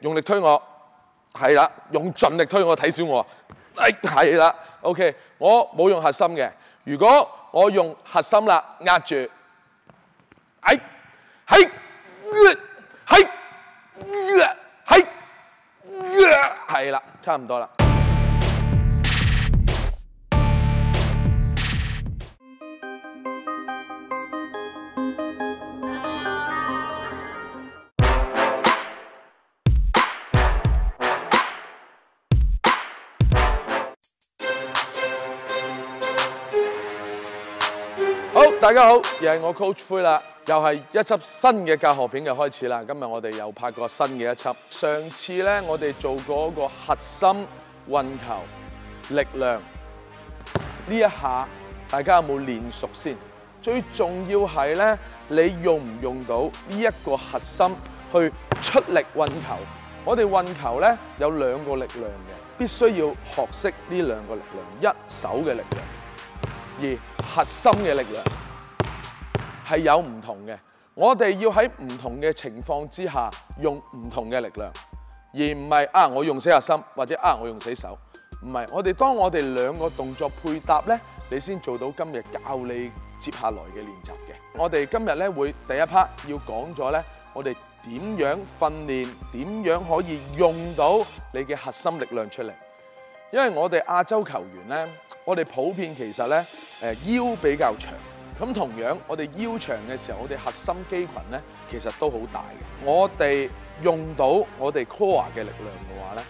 用力推我，系啦，用尽力推我，睇小我，誒係啦，OK，我冇用核心嘅，如果我用核心啦，压住，誒係係係係係啦，差唔多啦。大家好，又係我 Coach 灰啦，又係一輯新嘅教學片嘅開始啦。今日我哋又拍過新嘅一輯。上次呢，我哋做過一個核心運球力量呢一下，大家有冇練熟先？最重要係呢，你用唔用到呢一個核心去出力運球？我哋運球呢，有兩個力量嘅，必須要學識呢兩個力量，一手嘅力量。而核心嘅力量係有唔同嘅，我哋要喺唔同嘅情況之下用唔同嘅力量，而唔係啊我用死核心或者啊我用死手，唔係我哋當我哋兩個動作配搭呢，你先做到今日教你接下來嘅練習嘅。我哋今日呢會第一 part 要講咗呢，我哋點樣訓練，點樣可以用到你嘅核心力量出嚟。因為我哋亞洲球員呢，我哋普遍其實呢誒腰比較長，咁同樣我哋腰長嘅時候，我哋核心肌群呢其實都好大嘅。我哋用到我哋 core 嘅力量嘅話呢，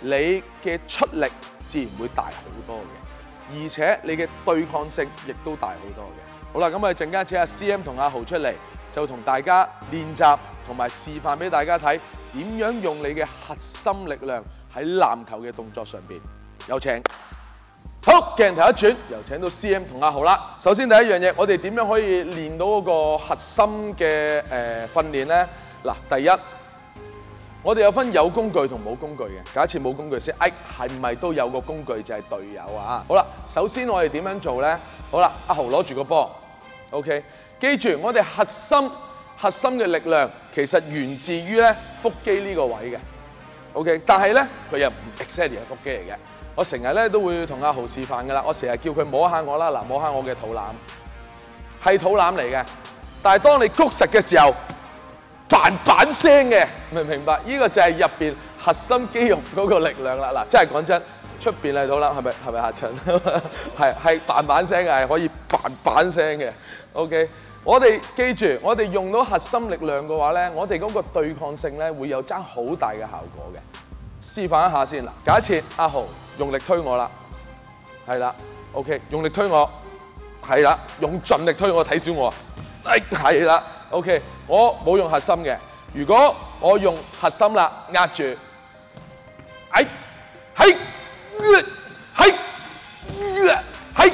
你嘅出力自然會大好多嘅，而且你嘅對抗性亦都大好多嘅。好啦，咁我哋陣間請阿 CM 同阿豪出嚟，就同大家練習同埋示範俾大家睇點樣用你嘅核心力量喺籃球嘅動作上邊。有請，好鏡頭一轉，又請到 CM 同阿豪啦。首先第一樣嘢，我哋點樣可以練到嗰個核心嘅誒、呃、訓練呢？嗱，第一，我哋有分有工具同冇工具嘅。假設冇工具先，哎係咪都有個工具就係隊友啊？好啦，首先我哋點樣做呢？好啦，阿豪攞住個波，OK，記住我哋核心核心嘅力量其實源自於咧腹肌呢個位嘅，OK，但係咧佢又唔 exactly 係腹肌嚟嘅。我成日咧都會同阿豪示範噶啦，我成日叫佢摸下我啦，嗱摸下我嘅肚腩，係肚腩嚟嘅。但係當你谷實嘅時候，板板聲嘅，明唔明白？呢個就係入邊核心肌肉嗰個力量啦。嗱，真係講真，出邊係肚腩，係咪係咪嚇 親？係係板板聲嘅，係可以板板聲嘅。OK，我哋記住，我哋用到核心力量嘅話咧，我哋嗰個對抗性咧會有爭好大嘅效果嘅。示範一下先嗱，假設阿豪用力推我啦，係啦，OK，用力推我，係啦，用盡力推我，睇小我，誒係啦，OK，我冇用核心嘅，如果我用核心啦，壓住，誒係，係，係，係，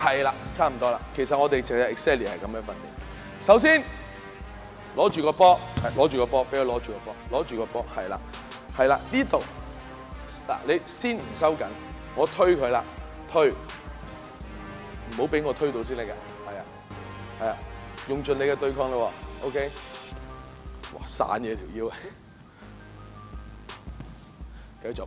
係啦，差唔多啦。其實我哋就係 exactly 係咁樣訓練。首先攞住個波，係攞住個波，俾佢攞住個波，攞住個波，係啦。係啦，呢度嗱，你先唔收緊，我推佢啦，推，唔好俾我推到先得㗎，係啊，係啊，用盡你嘅對抗咯喎，OK，哇，散嘢條腰，繼續，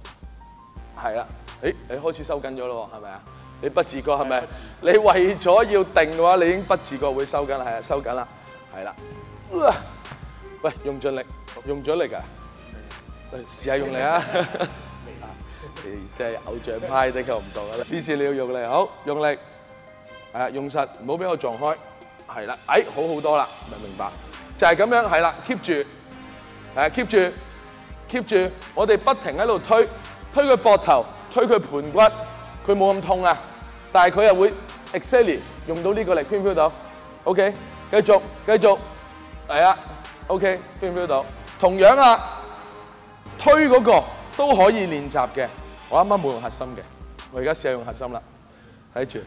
係啦，誒，你開始收緊咗咯喎，係咪啊？你不自覺係咪？你為咗要定嘅話，你已經不自覺會收緊啦，係啊，收緊啦，係啦，喂，用盡力，用咗力㗎。試下用力啊！即係偶像派的球唔同啊！呢次你要用力，好用力，係啊，用實，唔好俾我撞開，係啦，哎，好好多啦，明唔明白？就係咁樣，係啦，keep 住，係 keep 住，keep 住，我哋不停喺度推，推佢膊頭，推佢盤骨，佢冇咁痛啊，但係佢又會 exactly 用到呢個力飄唔 feel 到？OK，繼續，繼續，係啊，OK，feel 唔飞到？同樣啊。推嗰個都可以練習嘅，我啱啱冇用核心嘅，我而家試下用核心啦，睇住，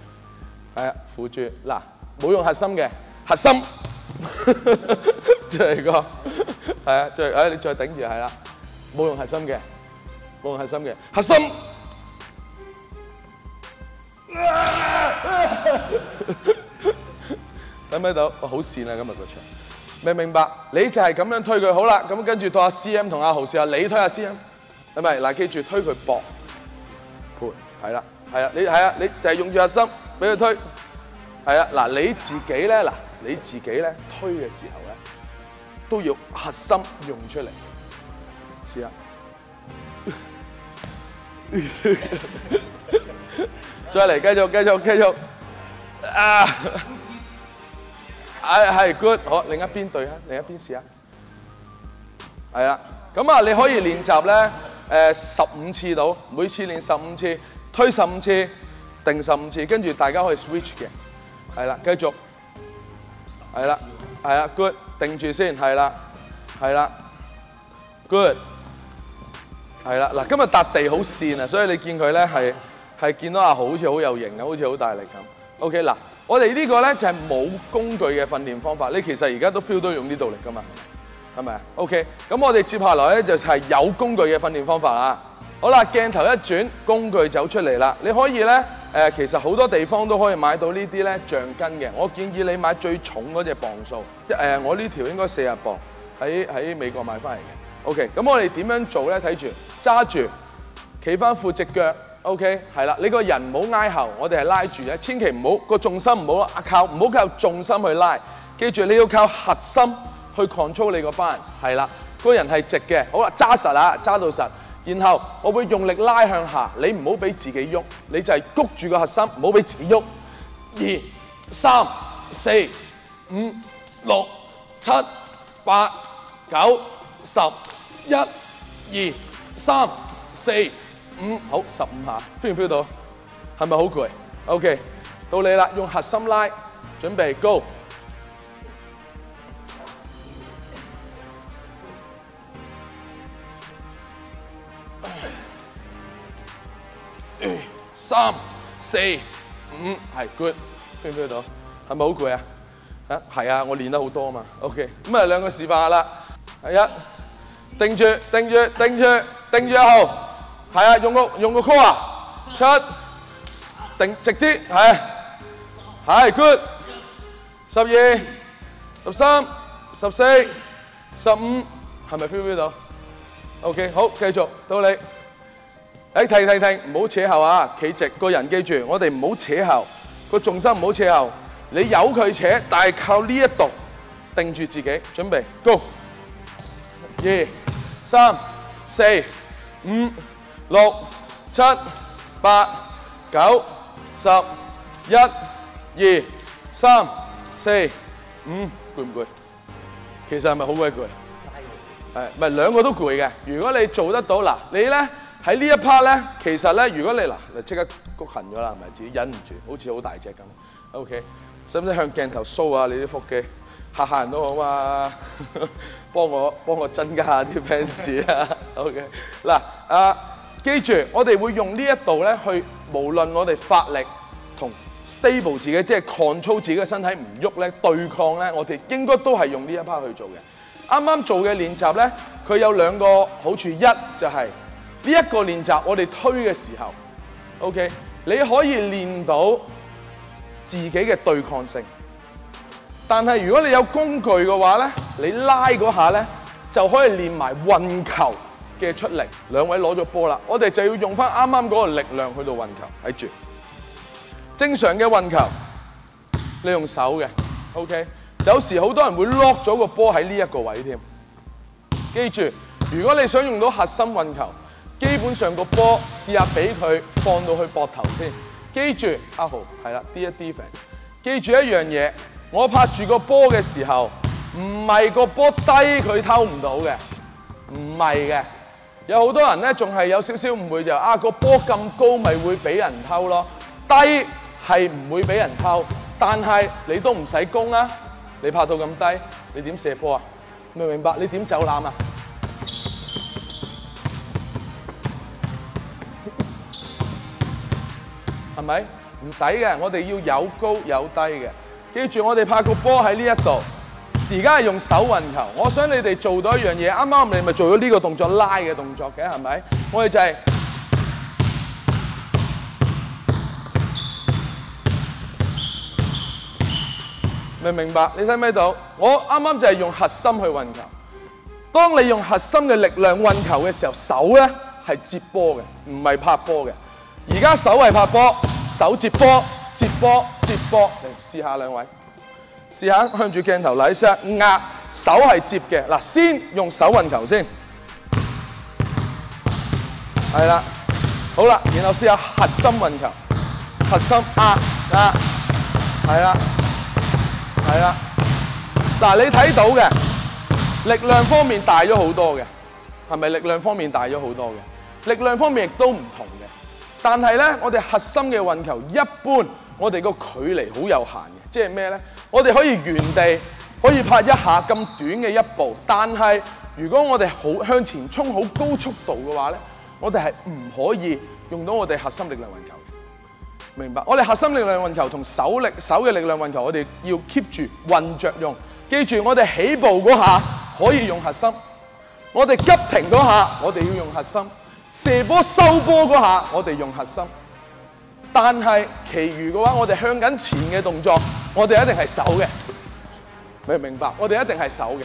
係啊，扶住，嗱，冇用核心嘅，核心，再嚟個，係啊，再，誒，你再頂住，係啦，冇用核心嘅，冇用核心嘅，核心，睇唔睇到？哇，好跣啊，今日個場。明唔明白？你就係咁樣推佢好啦，咁跟住到阿 C M 同阿豪試下，你推下 C M，係咪？嗱，記住推佢膊盤，係啦，係啊，你係啊，你就係用住核心俾佢推，係啊，嗱，你自己咧，嗱，你自己咧推嘅時候咧，都要核心用出嚟，試下。再嚟，繼續，繼續，繼續。啊！係係 good，好，另一邊對啊，另一邊試下。係啦，咁啊，你可以練習咧，誒十五次到，每次練十五次，推十五次，定十五次，跟住大家可以 switch 嘅。係啦，繼續。係啦，係啊，good，定住先，係啦，係啦，good。係啦，嗱，今日笪地好跣啊，所以你見佢咧係係見到阿豪好似好有型啊，好似好大力咁。OK，嗱，我哋呢個咧就係冇工具嘅訓練方法，你其實而家都 feel 到用呢度力噶嘛，係咪？OK，咁我哋接下來咧就係有工具嘅訓練方法啦。好啦，鏡頭一轉，工具走出嚟啦，你可以咧誒，其實好多地方都可以買到呢啲咧橡筋嘅。我建議你買最重嗰隻磅數，即係誒我呢條應該四十磅，喺喺美國買翻嚟嘅。OK，咁我哋點樣做咧？睇住揸住，企翻副隻腳。OK，係啦，你個人唔好挨後，我哋係拉住嘅，千祈唔好個重心唔好靠，唔好靠重心去拉。記住你要靠核心去 control 你個 balance。係啦，個人係直嘅。好啦，揸實啦，揸到實。然後我會用力拉向下，你唔好俾自己喐，你就係谷住個核心，唔好俾自己喐。二、三、四、五、六、七、八、九。十、一、二、三、四、五，好，十五下，feel 唔 feel 到？係咪好攰？OK，到你啦，用核心拉，準備，Go！三、四、五，係，Good，飛唔 feel 到？係咪好攰啊？啊，係啊，我練得好多嘛。OK，咁啊兩個示範下啦。一，定住，定住，定住，定住一號，係啊，用個用个 core 啊，七，定直啲，係，係 good，十二、十三、十四、十五，係咪 feel 到？OK，好，繼續到你，诶停停停，唔好扯后啊，企直，個人記住，我哋唔好扯後，個重心唔好扯后，你由佢扯，但係靠呢一度定住自己，準備，go。二、三、四、五、六、七、八、九、十、一、二、三、四、五，攰唔攰？其實係咪好鬼攰？係，唔係兩個都攰嘅。如果你做得到嗱，你咧喺呢一 part 咧，其實咧，如果你嗱，你即刻谷痕咗啦，係咪自己忍唔住，好似好大隻咁。OK，使唔使向鏡頭 show 下你啲腹肌？嚇嚇人都好嘛，幫我幫我增加下啲 fans 啊，OK 嗱啊，記住我哋會用呢一度咧去，無論我哋發力同 stable 自己，即係 control 自己嘅身體唔喐咧，對抗咧，我哋應該都係用呢一 part 去做嘅。啱啱做嘅練習咧，佢有兩個好處，一就係呢一個練習我哋推嘅時候，OK，你可以練到自己嘅對抗性。但係如果你有工具嘅話咧，你拉嗰下咧就可以練埋運球嘅出力。兩位攞咗波啦，我哋就要用翻啱啱嗰個力量去到運球。睇住，正常嘅運球，你用手嘅，OK。有時好多人會 lock 咗個波喺呢一個位添。記住，如果你想用到核心運球，基本上個波試下俾佢放到去膊頭先。記住，阿豪係啦，D 一 defense。記住一樣嘢。我拍住個波嘅時候，唔係個波低佢偷唔到嘅，唔係嘅。有好多人咧，仲係有少少誤會就啊個波咁高咪會俾人偷咯，低係唔會俾人偷，但係你都唔使攻啦！你拍到咁低，你點射波啊？明唔明白？你點走攬啊？係咪？唔使嘅，我哋要有高有低嘅。記住，我哋拍個波喺呢一度，而家係用手運球。我想你哋做到一樣嘢，啱啱你咪做咗呢個動作拉嘅動作嘅，係咪？我哋就係明唔明白？你睇唔睇到？我啱啱就係用核心去運球。當你用核心嘅力量運球嘅時候，手咧係接波嘅，唔係拍波嘅。而家手係拍波，手接波，接波，接波。嚟試下兩位，試下向住鏡頭嚟試下壓，手係接嘅。嗱，先用手運球先，係啦，好啦，然後試下核心運球，核心壓壓，係啦，係啦。嗱，你睇到嘅。力量方面大咗好多嘅，係咪力量方面大咗好多嘅？力量方面亦都唔同嘅，但係咧，我哋核心嘅運球一般，我哋個距離好有限嘅，即係咩咧？我哋可以原地可以拍一下咁短嘅一步，但係如果我哋好向前衝好高速度嘅話咧，我哋係唔可以用到我哋核心力量運球。明白？我哋核心力量運球同手力手嘅力量運球，我哋要 keep 住運着用。記住，我哋起步嗰下。可以用核心，我哋急停嗰下，我哋要用核心；射波收波嗰下，我哋用核心。但係其餘嘅話，我哋向緊前嘅動作，我哋一定係手嘅。明唔明白？我哋一定係手嘅。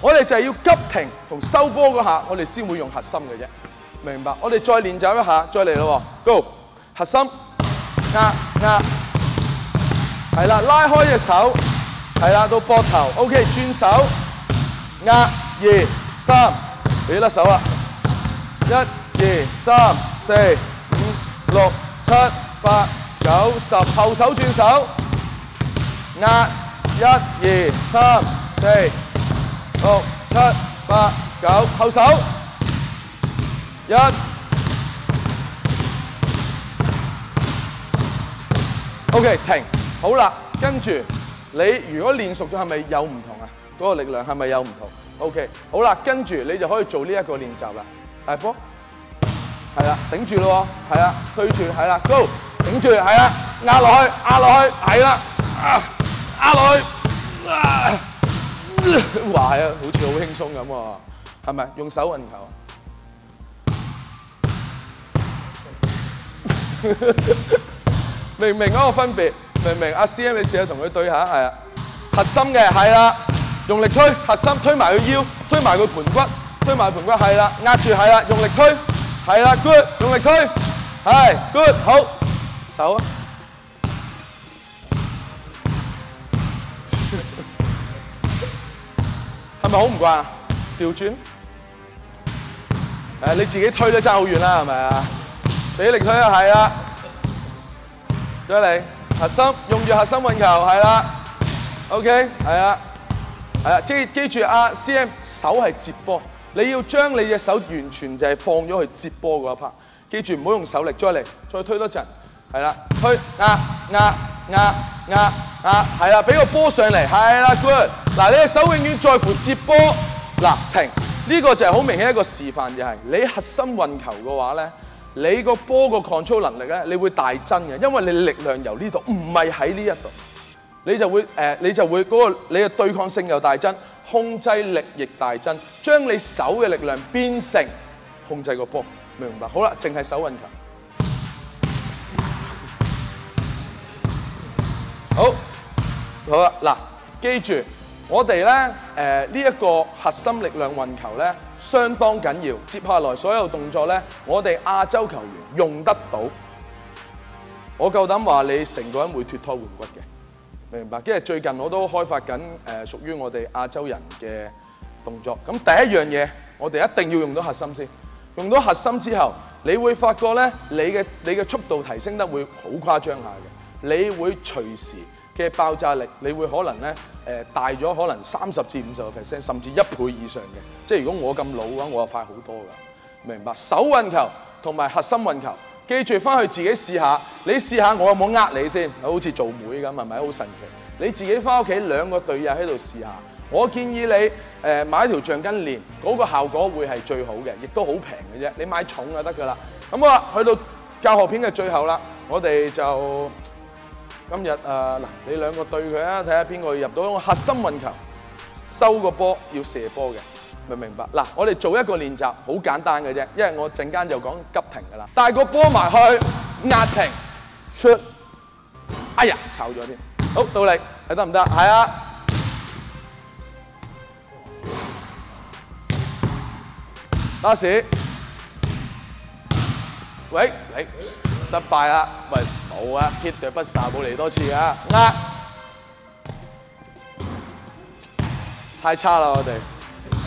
我哋就係要急停同收波嗰下，我哋先會用核心嘅啫。明白？我哋再練習一下，再嚟咯，Go！核心壓壓，係啦，拉開隻手，係啦，到膊頭，OK，轉手，壓二三，俾甩手啊，一二三四五六七八九十，後手轉手，壓一二三四六七八九，後手一。O.K. 停，好啦，跟住你如果練熟咗，係咪有唔同啊？嗰個力量係咪有唔同？O.K. 好啦，跟住你就可以做呢一個練習啦。大波，係啦，頂住咯，係啦，推住，係啦，Go，頂住，係啦，壓落去，壓落去，係啦，壓落去，哇，係啊，好似好輕鬆咁喎，係咪？用手運球。明唔明嗰個分別？明唔明？阿 C M，你試下同佢對下，係啊，核心嘅係啦，用力推核心，推埋佢腰，推埋佢盤骨，推埋盤骨係啦，壓住係啦，用力推係啦，good，用力推係 good，好手啊，係咪好唔慣啊？調轉，誒你自己推都爭好遠啦，係咪啊？俾力推啊，係啊。再嚟核心，用住核心運球，係啦，OK，係啊，係啊，記記住啊，CM 手係接波，你要將你隻手完全就係放咗去接波嗰一 part，記住唔好用手力，再嚟，再推多陣，係啦，推壓壓壓壓壓，係啦，俾個波上嚟，係啦，good，嗱你隻手永遠在乎接波，嗱停，呢個就係好明顯一個示範，就係你核心運球嘅話咧。你個波個 control 能力咧，你會大增嘅，因為你力量由呢度唔係喺呢一度，你就會誒、你就會嗰、個你嘅對抗性又大增，控制力亦大增，將你手嘅力量變成控制個波，明白？好啦，淨係手運球，好，好啦，嗱，記住我哋咧誒呢一、呃這個核心力量運球咧。相當緊要，接下來所有動作咧，我哋亞洲球員用得到。我夠膽話你成個人會脫胎換骨嘅，明白？因為最近我都開發緊誒屬於我哋亞洲人嘅動作。咁第一樣嘢，我哋一定要用到核心先。用到核心之後，你會發覺咧，你嘅你嘅速度提升得會好誇張下嘅，你會隨時嘅爆炸力，你會可能咧誒、大咗可能三十至五十個 percent，甚至一倍以上嘅。即係如果我咁老嘅話，我就快好多噶。明白？手運球同埋核心運球，記住翻去自己試下。你試下我有冇呃你先？好似做妹咁係咪？好神奇！你自己翻屋企兩個隊友喺度試下。我建議你誒、呃、買一條橡筋練，嗰、個效果會係最好嘅，亦都好平嘅啫。你買重就得噶啦。咁好啦，去到教學片嘅最後啦，我哋就。今日誒嗱，你兩個對佢啊，睇下邊個入到核心運球，收個波要射波嘅。明唔明白？嗱，我哋做一個練習，好簡單嘅啫，因為我陣間就講急停噶啦。帶個波埋去，壓停，shoot，哎呀，炒咗添。好，到你，睇得唔得？係啊。打時，喂，你失敗啦，喂，冇啊，hit 對不殺，冇嚟多次啊，壓，太差啦我哋，